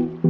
Still